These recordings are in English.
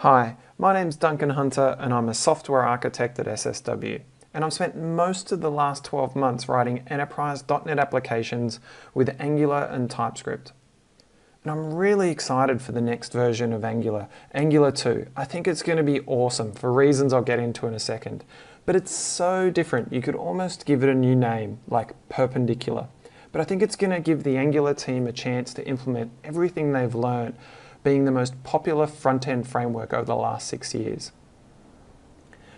Hi, my name's Duncan Hunter and I'm a software architect at SSW. And I've spent most of the last 12 months writing enterprise.NET applications with Angular and TypeScript. And I'm really excited for the next version of Angular, Angular 2. I think it's going to be awesome for reasons I'll get into in a second. But it's so different, you could almost give it a new name, like Perpendicular. But I think it's going to give the Angular team a chance to implement everything they've learned being the most popular front-end framework over the last six years.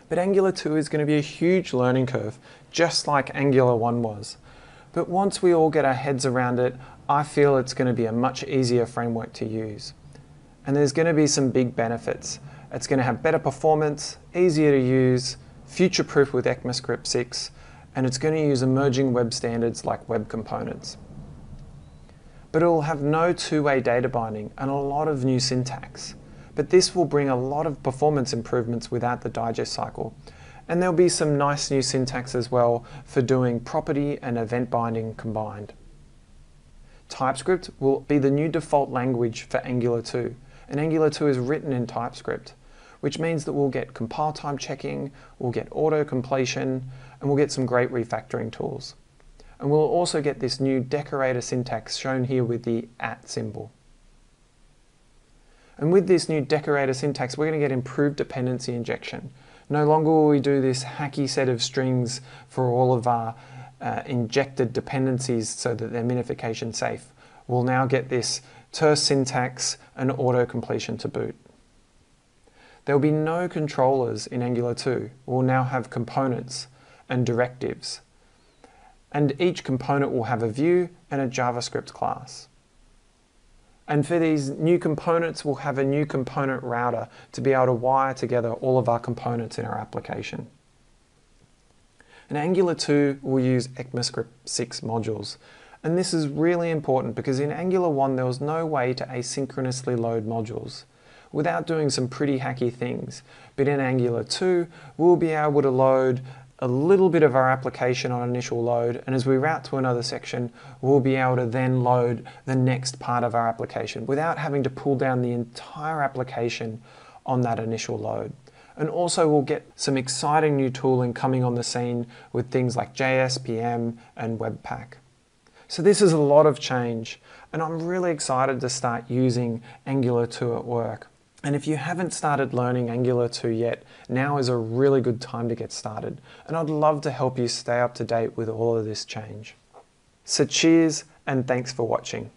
But Angular 2 is going to be a huge learning curve, just like Angular 1 was. But once we all get our heads around it, I feel it's going to be a much easier framework to use. And there's going to be some big benefits. It's going to have better performance, easier to use, future-proof with ECMAScript 6, and it's going to use emerging web standards like web components but it will have no two-way data binding and a lot of new syntax. But this will bring a lot of performance improvements without the digest cycle. And there'll be some nice new syntax as well for doing property and event binding combined. TypeScript will be the new default language for Angular 2, and Angular 2 is written in TypeScript, which means that we'll get compile time checking, we'll get auto completion, and we'll get some great refactoring tools. And we'll also get this new decorator syntax shown here with the at symbol. And with this new decorator syntax, we're going to get improved dependency injection. No longer will we do this hacky set of strings for all of our uh, injected dependencies so that they're minification safe. We'll now get this terse syntax and auto completion to boot. There will be no controllers in Angular 2. We'll now have components and directives and each component will have a view and a JavaScript class. And for these new components, we'll have a new component router to be able to wire together all of our components in our application. In Angular 2, we'll use ECMAScript 6 modules. And this is really important because in Angular 1, there was no way to asynchronously load modules without doing some pretty hacky things. But in Angular 2, we'll be able to load a little bit of our application on initial load and as we route to another section we'll be able to then load the next part of our application without having to pull down the entire application on that initial load. And also we'll get some exciting new tooling coming on the scene with things like JSPM and Webpack. So this is a lot of change and I'm really excited to start using Angular 2 at work. And if you haven't started learning Angular 2 yet, now is a really good time to get started. And I'd love to help you stay up to date with all of this change. So cheers and thanks for watching.